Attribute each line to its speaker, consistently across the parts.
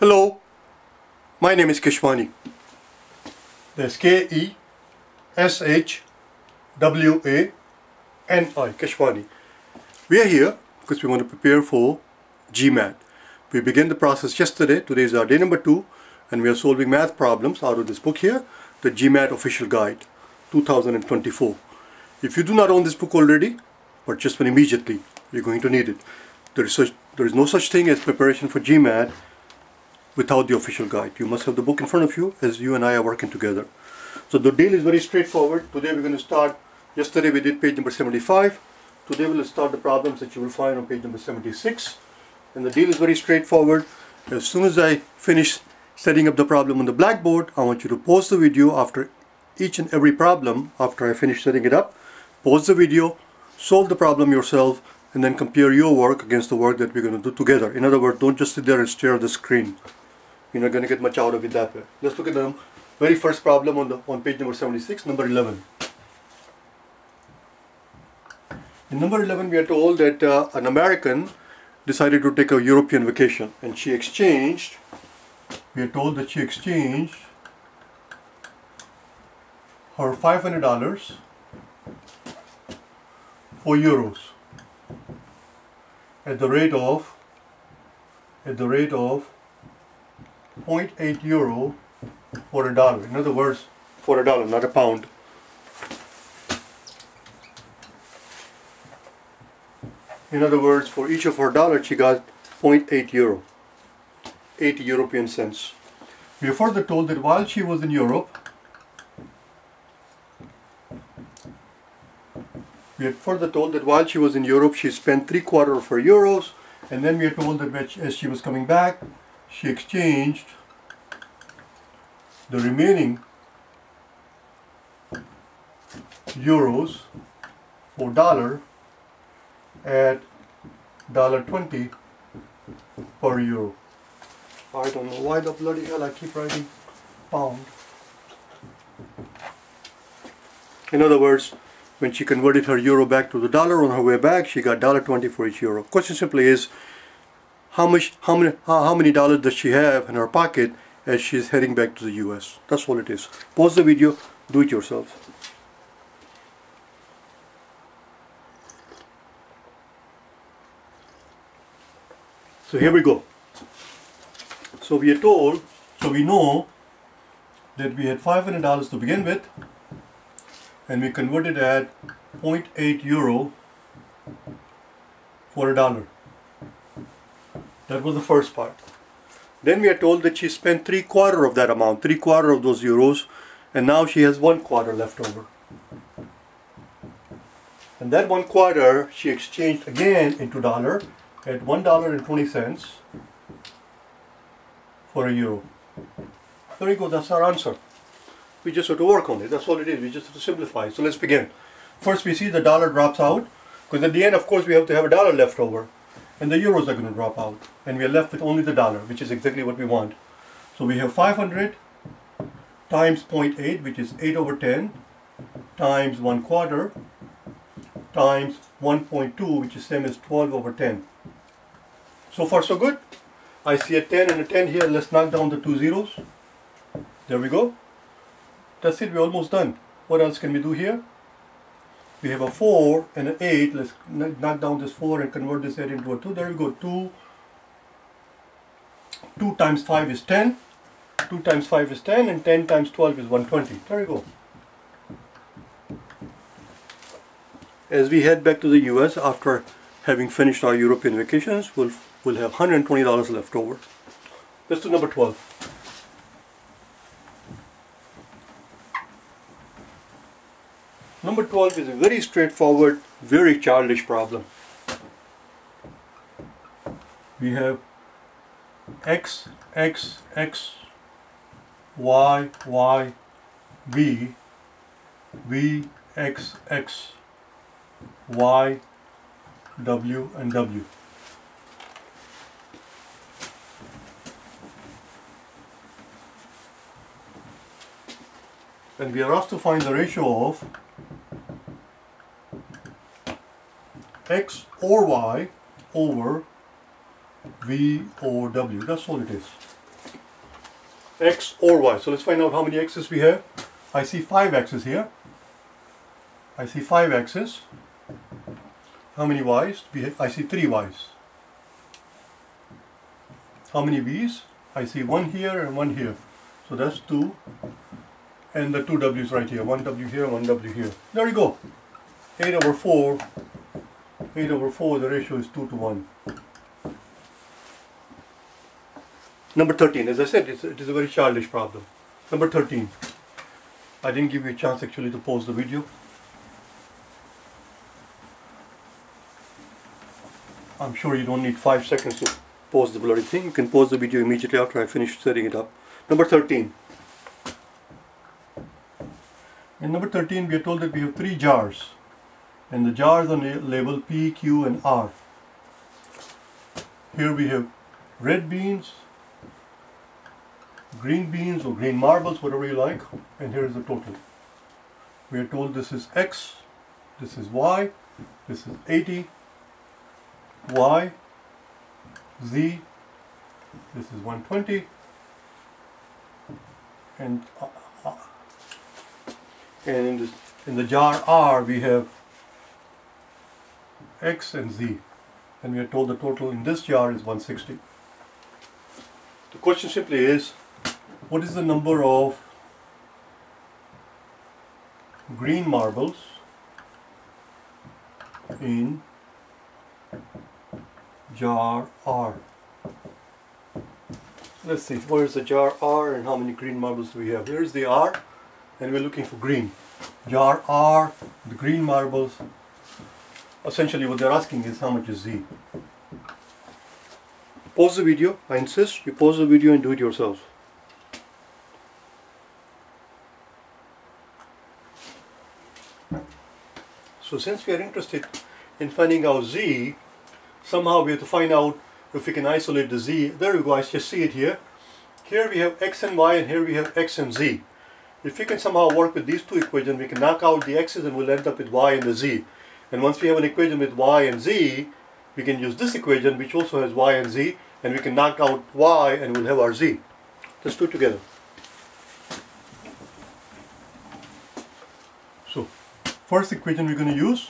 Speaker 1: Hello, my name is Keshwani. That's K-E-S-H-W-A-N-I, Keshwani. We are here because we want to prepare for GMAT. We began the process yesterday. Today is our day number two and we are solving math problems out of this book here, the GMAT Official Guide 2024. If you do not own this book already, purchase one immediately. You're going to need it. There is, such, there is no such thing as preparation for GMAT without the official guide. You must have the book in front of you as you and I are working together. So the deal is very straightforward. Today we're going to start, yesterday we did page number 75. Today we'll start the problems that you will find on page number 76. And the deal is very straightforward. As soon as I finish setting up the problem on the blackboard, I want you to pause the video after each and every problem after I finish setting it up. Pause the video, solve the problem yourself, and then compare your work against the work that we're going to do together. In other words, don't just sit there and stare at the screen. You're not going to get much out of it that way. Let's look at the very first problem on, the, on page number 76, number 11. In number 11, we are told that uh, an American decided to take a European vacation and she exchanged, we are told that she exchanged her $500 for euros at the rate of at the rate of 0.8 euro for a dollar. In other words, for a dollar, not a pound. In other words, for each of her dollars, she got 0.8 euro, 80 European cents. We are further told that while she was in Europe, we are further told that while she was in Europe, she spent three quarter of her euros, and then we are told that as she was coming back, she exchanged the remaining euros for dollar at dollar twenty per euro. I don't know why the bloody hell I keep writing pound. In other words, when she converted her euro back to the dollar on her way back, she got dollar twenty for each euro. Question simply is, how much, how many, how, many dollars does she have in her pocket as she's heading back to the US? That's all it is. Pause the video, do it yourself. So here we go. So we are told, so we know that we had $500 to begin with and we converted at 0.8 euro for a dollar. That was the first part. Then we are told that she spent three quarter of that amount, three quarter of those euros, and now she has one quarter left over. And that one quarter she exchanged again into dollar at one dollar and twenty cents for a euro. There you go, that's our answer. We just have to work on it, that's all it is, we just have to simplify. So let's begin. First we see the dollar drops out, because at the end of course we have to have a dollar left over. And the euros are going to drop out. And we are left with only the dollar, which is exactly what we want. So we have 500 times 0.8, which is 8 over 10, times 1 quarter, times 1.2, which is same as 12 over 10. So far so good. I see a 10 and a 10 here. Let's knock down the two zeros. There we go. That's it. We're almost done. What else can we do here? We have a 4 and an 8. Let's knock down this 4 and convert this 8 into a 2. There we go. 2, 2 times 5 is 10. 2 times 5 is 10 and 10 times 12 is 120. There we go. As we head back to the US after having finished our European vacations, we'll, we'll have $120 left over. Let's do number 12. Number 12 is a very straightforward, very childish problem. We have x, x, x, y, y, v, v, x, x, y, w, and w. And we are asked to find the ratio of x or y over v or w. That's all it is. x or y. So let's find out how many x's we have. I see five x's here. I see five x's. How many y's? I see three y's. How many v's? I see one here and one here. So that's two. And the two w's right here. One w here, one w here. There you go. 8 over 4. 8 over 4, the ratio is 2 to 1. Number 13, as I said, it's, it is a very childish problem. Number 13. I didn't give you a chance actually to pause the video. I'm sure you don't need 5 seconds to pause the bloody thing. You can pause the video immediately after I finish setting it up. Number 13. In number 13 we are told that we have three jars and the jars are labeled P, Q and R. Here we have red beans, green beans or green marbles, whatever you like, and here is the total. We are told this is X, this is Y, this is 80, Y, Z, this is 120, and uh, uh, and in, in the jar R we have X and Z and we are told the total in this jar is 160. The question simply is what is the number of green marbles in jar R. Let's see, where's the jar R and how many green marbles do we have? Here's the R and we're looking for green. Jar R, the green marbles. Essentially what they're asking is how much is Z. Pause the video, I insist, you pause the video and do it yourselves. So since we are interested in finding out z, somehow we have to find out if we can isolate the z. There go, I just see it here. Here we have x and y and here we have x and z. If we can somehow work with these two equations, we can knock out the x's and we'll end up with y and the z. And once we have an equation with y and z, we can use this equation which also has y and z and we can knock out y and we'll have our z. Let's do it together. first equation we're going to use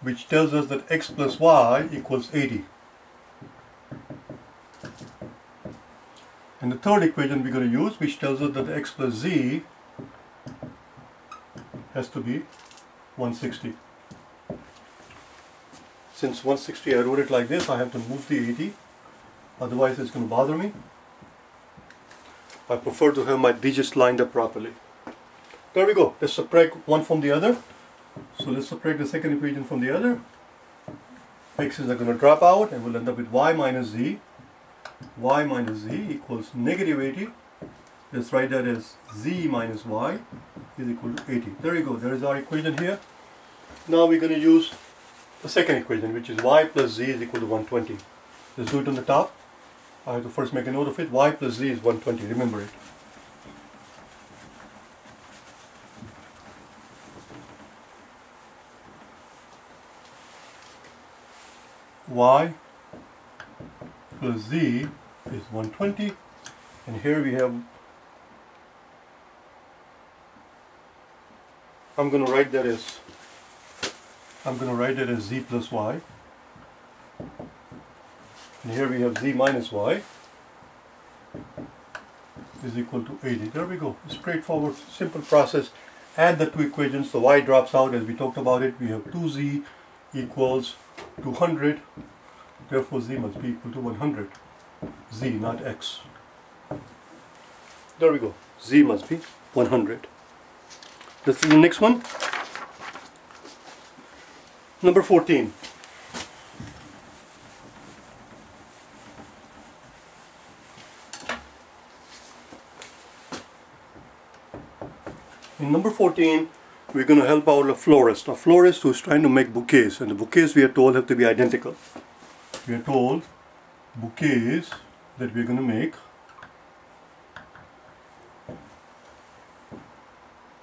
Speaker 1: which tells us that x plus y equals 80 and the third equation we're going to use which tells us that x plus z has to be 160 since 160 I wrote it like this I have to move the 80 otherwise it's going to bother me I prefer to have my digits lined up properly there we go let's subtract one from the other so let's subtract the second equation from the other. x's are going to drop out and we'll end up with y minus z. y minus z equals negative 80. Let's write that as z minus y is equal to 80. There you go, there is our equation here. Now we're going to use the second equation which is y plus z is equal to 120. Let's do it on the top. I have to first make a note of it. y plus z is 120, remember it. y plus z is 120 and here we have I'm going to write that as I'm going to write it as z plus y. And here we have z minus y is equal to 80 there we go. Straightforward simple process. Add the two equations. The y drops out. As we talked about it we have 2z equals 200 therefore z must be equal to 100 z not x. There we go. Z must be 100 let's do the next one number 14 in number 14 we're going to help out a florist, a florist who's trying to make bouquets, and the bouquets we are told have to be identical. We are told bouquets that we're going to make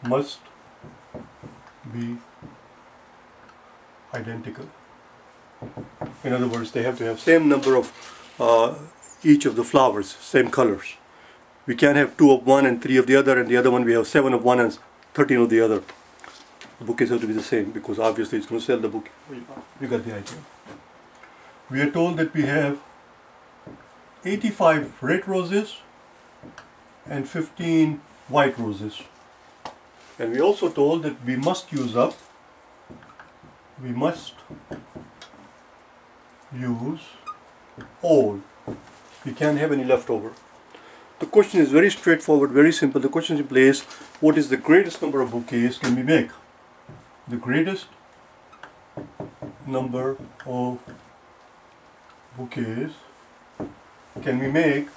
Speaker 1: must be identical. In other words, they have to have same number of uh, each of the flowers, same colors. we can't have two of one and three of the other, and the other one we have seven of one and 13 of the other. The bouquets have to be the same because obviously it's going to sell the book. You got the idea. We are told that we have 85 red roses and 15 white roses. And we also told that we must use up, we must use all. We can't have any leftover. The question is very straightforward, very simple. The question simply is, what is the greatest number of bouquets can we make? The greatest number of bouquets can we make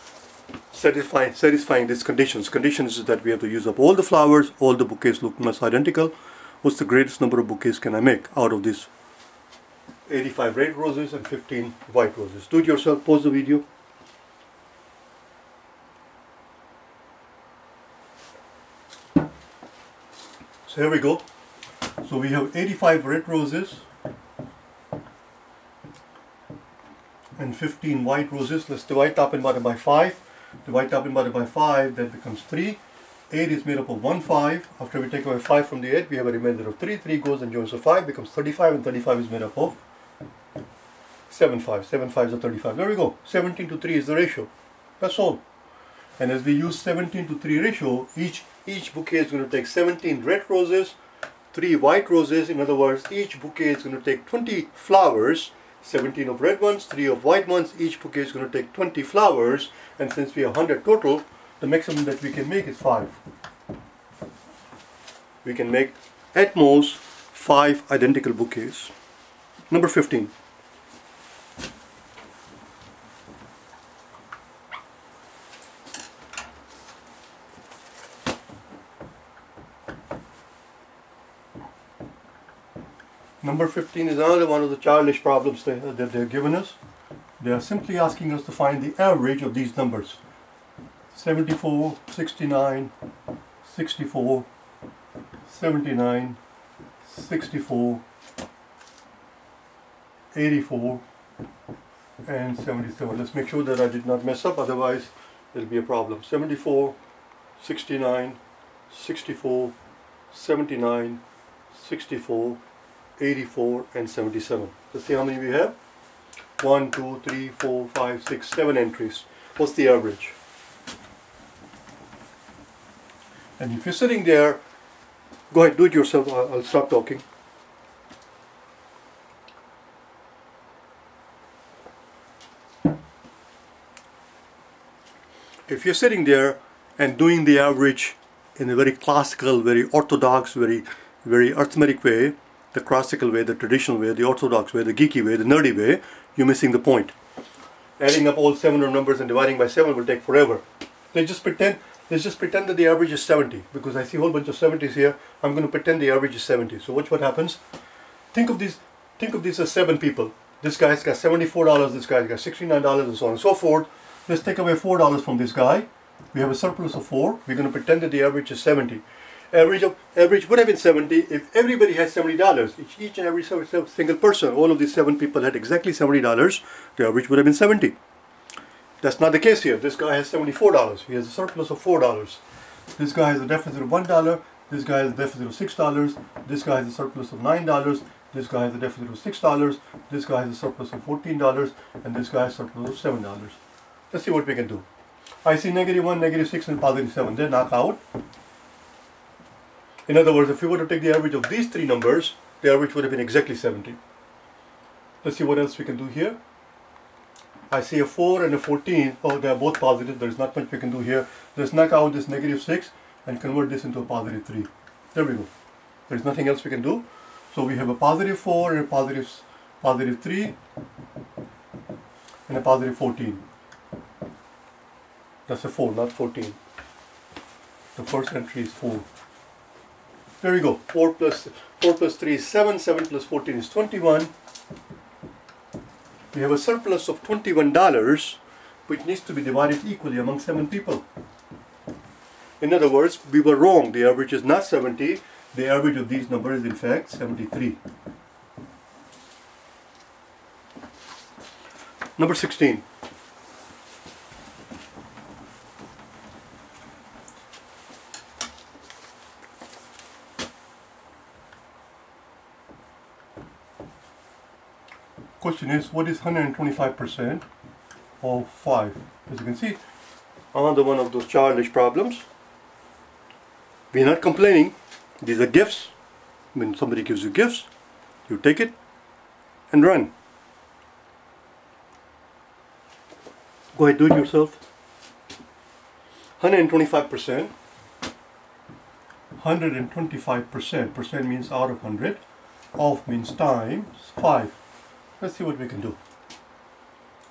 Speaker 1: satisfying satisfying these conditions. Conditions is that we have to use up all the flowers, all the bouquets look almost identical. What's the greatest number of bouquets can I make out of this 85 red roses and 15 white roses? Do it yourself, pause the video. So here we go. So we have 85 red roses and 15 white roses. Let's divide top and bottom by 5. Divide top and bottom by 5, that becomes 3. 8 is made up of 1 5. After we take away 5 from the 8, we have a remainder of 3. 3 goes and joins the 5, becomes 35, and 35 is made up of 7 5. 7 5 is a 35. There we go. 17 to 3 is the ratio. That's all. And as we use 17 to 3 ratio, each, each bouquet is going to take 17 red roses, 3 white roses. In other words, each bouquet is going to take 20 flowers 17 of red ones, 3 of white ones. Each bouquet is going to take 20 flowers. And since we have 100 total, the maximum that we can make is 5. We can make at most 5 identical bouquets. Number 15. Number 15 is another one of the childish problems that they've given us. They are simply asking us to find the average of these numbers. 74, 69, 64, 79, 64, 84, and 77. Let's make sure that I did not mess up, otherwise it'll be a problem. 74, 69, 64, 79, 64, 84 and 77. Let's see how many we have. 1, 2, 3, 4, 5, 6, 7 entries. What's the average? And if you're sitting there, go ahead, do it yourself. I'll, stop talking. If you're sitting there and doing the average in a very classical, very orthodox, very, very arithmetic way, the classical way, the traditional way, the orthodox way, the geeky way, the nerdy way, you're missing the point. Adding up all 700 numbers and dividing by 7 will take forever. Let's just pretend let's just pretend that the average is 70 because I see a whole bunch of 70s here. I'm going to pretend the average is 70. So watch what happens. Think of these think of these as seven people. This guy's got $74, this guy's got $69 and so on and so forth. Let's take away $4 from this guy. We have a surplus of 4. We're going to pretend that the average is 70 average of average would have been 70 if everybody had 70 dollars each, each and every single person all of these seven people had exactly 70 dollars the average would have been 70 that's not the case here. This guy has 74 dollars. He has a surplus of four dollars. This guy has a deficit of one dollar. This guy has a deficit of six dollars. This guy has a surplus of nine dollars. This guy has a deficit of six dollars. This guy has a surplus of 14 dollars. And this guy has a surplus of seven dollars. Let's see what we can do. I see negative 1, negative 6 and positive 7. They knock out. In other words, if we were to take the average of these three numbers, the average would have been exactly 70. Let's see what else we can do here. I see a 4 and a 14. Oh, they are both positive. There is not much we can do here. Let's knock out this negative 6 and convert this into a positive 3. There we go. There is nothing else we can do. So we have a positive 4 and a positive, positive 3 and a positive 14. That's a 4, not 14. The first entry is 4. There we go. 4 plus 4 plus 3 is 7. 7 plus 14 is 21. We have a surplus of $21 which needs to be divided equally among 7 people. In other words, we were wrong. The average is not 70. The average of these numbers is in fact 73. Number 16. Question is what is 125% of 5? As you can see, another one of those childish problems. We're not complaining. These are gifts. When somebody gives you gifts, you take it and run. Go ahead, do it yourself. 125%. 125%. Percent means out of 100. Of means times 5. Let's see what we can do.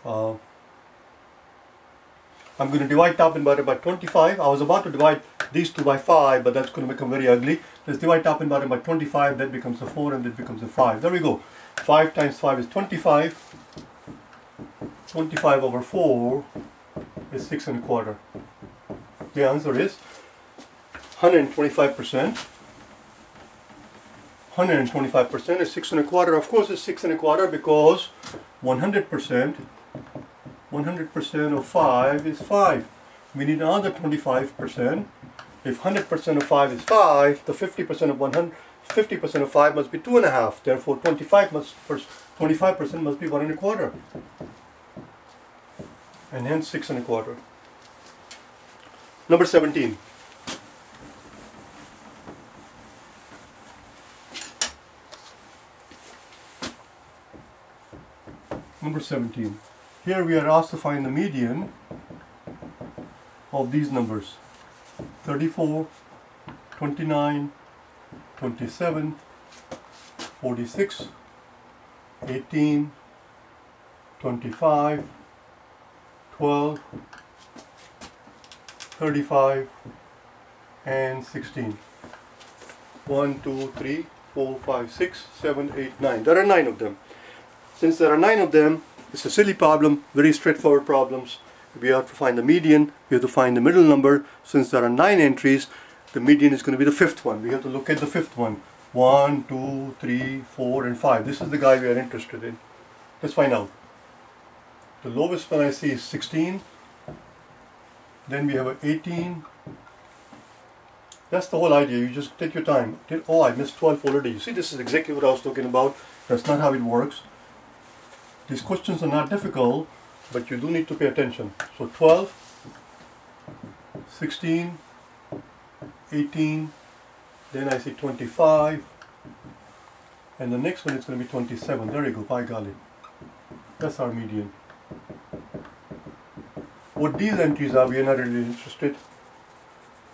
Speaker 1: Uh, I'm going to divide top and bottom by 25. I was about to divide these two by 5, but that's going to become very ugly. Let's divide top and bottom by 25, that becomes a 4, and that becomes a 5. There we go. 5 times 5 is 25. 25 over 4 is 6 and a quarter. The answer is 125%. 125% is 6 and a quarter. Of course it's 6 and a quarter because 100% 100% of 5 is 5. We need another 25%. If 100% of 5 is 5, the 50% of 100 50% of 5 must be 2.5. Therefore 25 must 25% must be 1 and a quarter. And hence 6 and a quarter. Number 17. Number 17. Here we are asked to find the median of these numbers 34, 29, 27, 46, 18, 25, 12, 35, and 16. 1, 2, 3, 4, 5, 6, 7, 8, 9. There are 9 of them. Since there are 9 of them, it's a silly problem, very straightforward problems. We have to find the median, we have to find the middle number. Since there are 9 entries, the median is going to be the fifth one. We have to look at the fifth one. 1, 2, 3, 4 and 5. This is the guy we are interested in. Let's find out. The lowest one I see is 16. Then we have an 18. That's the whole idea. You just take your time. Oh, I missed 12 already. You see, this is exactly what I was talking about. That's not how it works. These questions are not difficult, but you do need to pay attention. So 12, 16, 18, then I see 25, and the next one is going to be 27. There you go, by golly. That's our median. What these entries are, we are not really interested.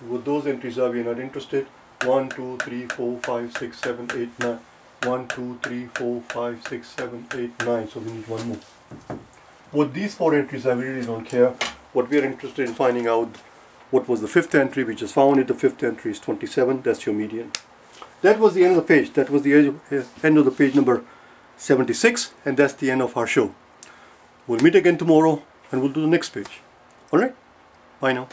Speaker 1: What those entries are, we are not interested. 1, 2, 3, 4, 5, 6, 7, 8, 9. 1, 2, 3, 4, 5, 6, 7, 8, 9. So we need one more. With these four entries I really don't care. What we are interested in finding out what was the fifth entry, which is found in the fifth entry is 27. That's your median. That was the end of the page. That was the eh, end of the page number 76 and that's the end of our show. We'll meet again tomorrow and we'll do the next page. Alright? Bye now.